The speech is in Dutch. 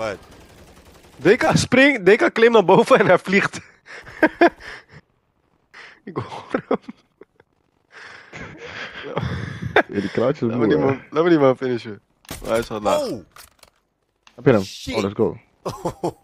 Wat? spring, springt, DK klimt naar boven en hij vliegt. Ik hoor hem. Ja, die Laat me man, laat me niet maar finishen. Maar hij is al laag. Oh! Heb je hem? Shit. Oh, let's go.